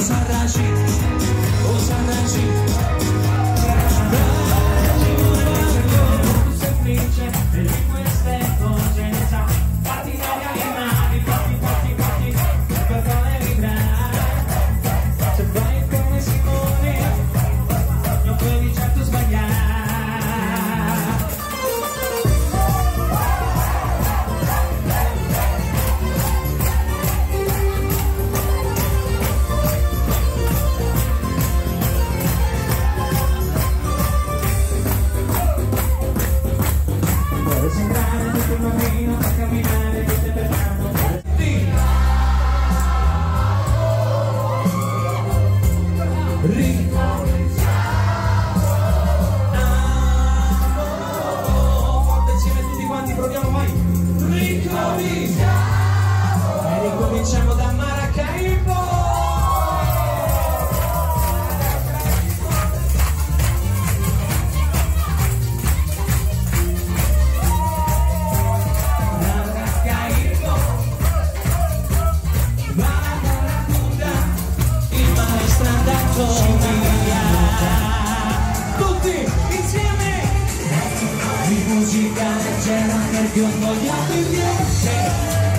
os arranjitos, os arranjitos. musica leggera perché un po' di apri piace